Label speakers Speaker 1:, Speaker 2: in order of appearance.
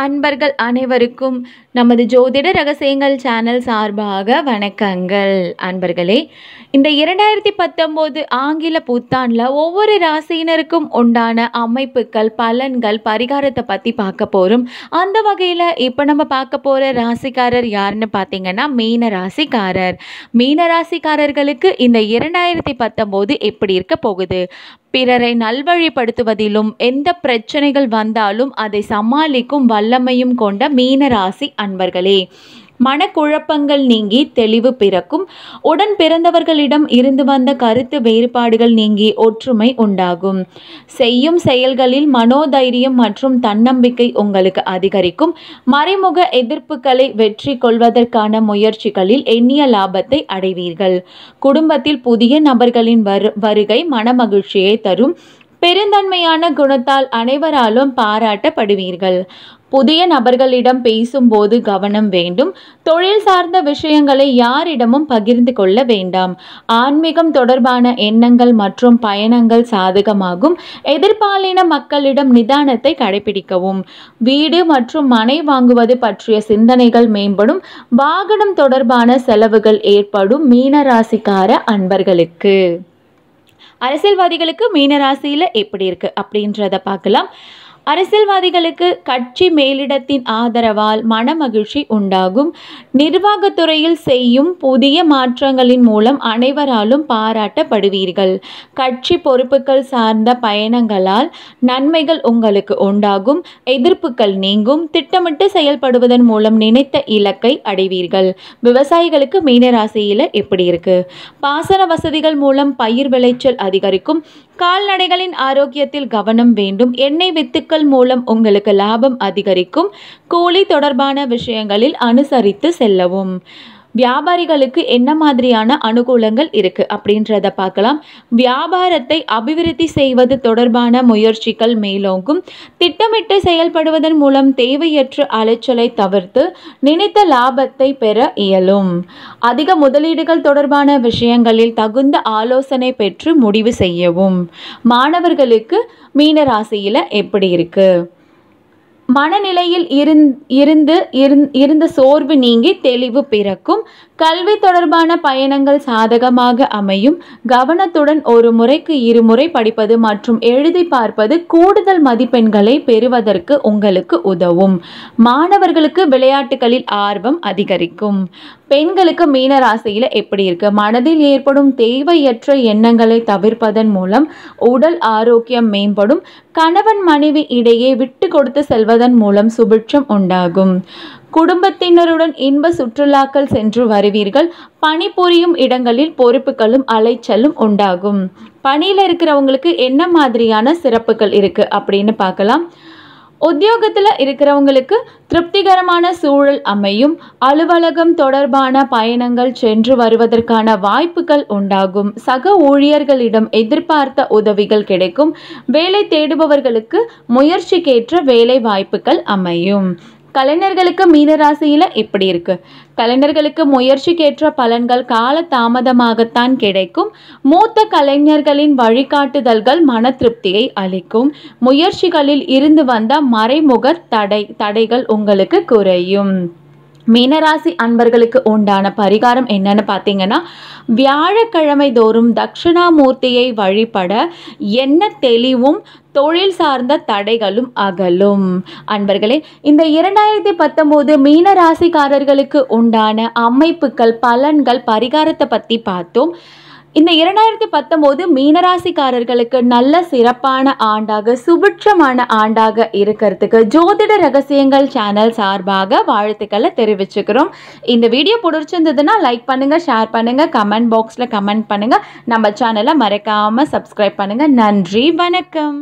Speaker 1: அன்பர்கள் அனைவருக்கும் நமது ஜோதிட ரகசியங்கள் சேனல் சார்பாக வணக்கங்கள். அன்பர்களே இந்த இரண்டாயிரத்தி பத்தொம்போது ஆங்கில புத்தாண்டில் ஒவ்வொரு ராசியினருக்கும் உண்டான அமைப்புகள் பலன்கள் பரிகாரத்தை பற்றி பார்க்க போகிறோம் அந்த வகையில் இப்போ நம்ம பார்க்க போகிற ராசிக்காரர் யாருன்னு பார்த்தீங்கன்னா மீன ராசிக்காரர். மீன ராசிக்காரர்களுக்கு இந்த இரண்டாயிரத்தி பத்தொம்போது எப்படி இருக்க போகுது? பிறரை நல்வழிப்படுத்துவதிலும் எந்த பிரச்சனைகள் வந்தாலும் அதை சமாளிக்கும் வல்லமையும் கொண்ட மீனராசி அன்பர்களே. மனக்குழப்பங்கள் நீங்கி தெளிவு பிறக்கும். உடன் பிறந்தவர்களிடம் இருந்து வந்த கருத்து வேறுபாடுகள் நீங்கி ஒற்றுமை உண்டாகும். செய்யும் செயல்களில் மனோதைரியம் மற்றும் தன்னம்பிக்கை உங்களுக்கு அதிகரிக்கும். மறைமுக எதிர்ப்புகளை வெற்றி கொள்வதற்கான முயற்சிகளில் எண்ணிய லாபத்தை அடைவீர்கள். குடும்பத்தில் புதிய நபர்களின் வரு வருகை மனமகிழ்ச்சியை தரும். பெருந்தன்மையான குணத்தால் அனைவராலும் பாராட்டப்படுவீர்கள். புதிய நபர்களிடம் பேசும்போது கவனம் வேண்டும். தொழில் சார்ந்த விஷயங்களை யாரிடமும் பகிர்ந்து கொள்ள வேண்டாம். ஆன்மீகம் தொடர்பான எண்ணங்கள் மற்றும் பயணங்கள் சாதகமாகும். எதிர்பாலின மக்களிடம் நிதானத்தை கடைபிடிக்கவும். வீடு மற்றும் மனை வாங்குவது பற்றிய சிந்தனைகள் மேம்படும். வாகனம் தொடர்பான செலவுகள் ஏற்படும் மீனராசிக்கார அன்பர்களுக்கு. அரசியல்வாதிகளுக்கு மீனராசியில் எப்படி இருக்கு அப்படின்றத பார்க்கலாம். அரசியல்வாதிகளுக்கு கட்சி மேலிடத்தின் ஆதரவால் மனமகிழ்ச்சி உண்டாகும். நிர்வாகத்துறையில் செய்யும் புதிய மாற்றங்களின் மூலம் அனைவராலும் பாராட்டப்படுவீர்கள். கட்சி பொறுப்புகள் சார்ந்த பயணங்களால் நன்மைகள் உங்களுக்கு உண்டாகும். எதிர்ப்புகள் நீங்கும். திட்டமிட்டு செயல்படுவதன் மூலம் நினைத்த இலக்கை அடைவீர்கள். விவசாயிகளுக்கு மீனராசியில் எப்படி இருக்கு? பாசன வசதிகள் மூலம் பயிர் விளைச்சல் அதிகரிக்கும். கால்நடைகளின் ஆரோக்கியத்தில் கவனம் வேண்டும். எண்ணெய் வித்துக்கள் மூலம் உங்களுக்கு லாபம் அதிகரிக்கும். கூலி தொடர்பான விஷயங்களில் அனுசரித்து செல்லவும். வியாபாரிகளுக்கு என்ன மாதிரியான அனுகூலங்கள் இருக்கு அப்படின்றத பார்க்கலாம். வியாபாரத்தை அபிவிருத்தி செய்வது தொடர்பான முயற்சிகள் மேலோங்கும். திட்டமிட்டு செயல்படுவதன் மூலம் தேவையற்ற அலைச்சலை தவிர்த்து நினைத்த லாபத்தை பெற இயலும். அதிக முதலீடுகள் தொடர்பான விஷயங்களில் தகுந்த ஆலோசனை பெற்று முடிவு செய்யவும். மாணவர்களுக்கு மீனராசியில் எப்படி இருக்குது மனநிலையில் இருந்து இருந்த சோர்வு நீங்கி தெளிவு பிறக்கும். கல்வி தொடர்பான பயணங்கள் சாதகமாக அமையும். கவனத்துடன் ஒரு முறைக்கு இருமுறை படிப்பது மற்றும் எழுதி பார்ப்பது கூடுதல் மதிப்பெண்களை பெறுவதற்கு உங்களுக்கு உதவும். மாணவர்களுக்கு விளையாட்டுகளில் ஆர்வம் அதிகரிக்கும். பெண்களுக்கு மீன ராசியில் எப்படி இருக்கு? மனதில் ஏற்படும் தேவையற்ற எண்ணங்களை தவிர்ப்பதன் மூலம் உடல் ஆரோக்கியம் மேம்படும். கணவன் மனைவி இடையே விட்டு கொடுத்து செல்வதன் மூலம் சுபிட்சம் உண்டாகும். குடும்பத்தினருடன் இன்ப சுற்றுலாக்கள் சென்று வருவீர்கள். பணிபுரியும் இடங்களில் பொறுப்புகளும் அலைச்சலும் உண்டாகும். பணியில் இருக்கிறவங்களுக்கு என்ன மாதிரியான சிறப்புகள் இருக்கு அப்படின்னு பார்க்கலாம். உத்தியோகத்தில் இருக்கிறவங்களுக்கு திருப்திகரமான சூழல் அமையும். அலுவலகம் தொடர்பான பயணங்கள் சென்று வருவதற்கான வாய்ப்புகள் உண்டாகும். சக ஊழியர்களிடம் எதிர்பார்த்த உதவிகள் கிடைக்கும். வேலை தேடுபவர்களுக்கு முயற்சிக்கேற்ற வேலை வாய்ப்புகள் அமையும். கலைஞர்களுக்கு மீனராசியில் எப்படி இருக்கு. கலைஞர்களுக்கு முயற்சிக்கேற்ற பலன்கள் கால தாமதமாகத்தான் கிடைக்கும். மூத்த கலைஞர்களின் வழிகாட்டுதல்கள் மன திருப்தியை அளிக்கும். முயற்சிகளில் இருந்து வந்த மறைமுக தடை தடைகள் உங்களுக்கு குறையும். மீனராசி அன்பர்களுக்கு உண்டான பரிகாரம் என்னன்னு பார்த்தீங்கன்னா வியாழக்கிழமை தோறும் தட்சிணாமூர்த்தியை வழிபட என்ன தெளிவும் தொழில் சார்ந்த தடைகளும் அகலும். அன்பர்களே இந்த இரண்டாயிரத்தி பத்தொம்போது மீன ராசிக்காரர்களுக்கு உண்டான அமைப்புகள் பலன்கள் பரிகாரத்தை பற்றி பார்த்தோம். இந்த இரண்டாயிரத்தி பத்தொம்போது மீனராசிக்காரர்களுக்கு நல்ல சிறப்பான ஆண்டாக சுபிட்சமான ஆண்டாக இருக்கிறதுக்கு ஜோதிட ரகசியங்கள் சேனல் சார்பாக வாழ்த்துக்களை தெரிவிச்சுக்கிறோம். இந்த வீடியோ பிடிச்சிருந்ததுன்னா லைக் பண்ணுங்க ஷேர் பண்ணுங்க கமெண்ட் பாக்ஸில் கமெண்ட் பண்ணுங்க. நம்ம சேனலை மறக்காம சப்ஸ்கிரைப் பண்ணுங்க. நன்றி வணக்கம்.